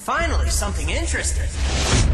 Finally, something interesting.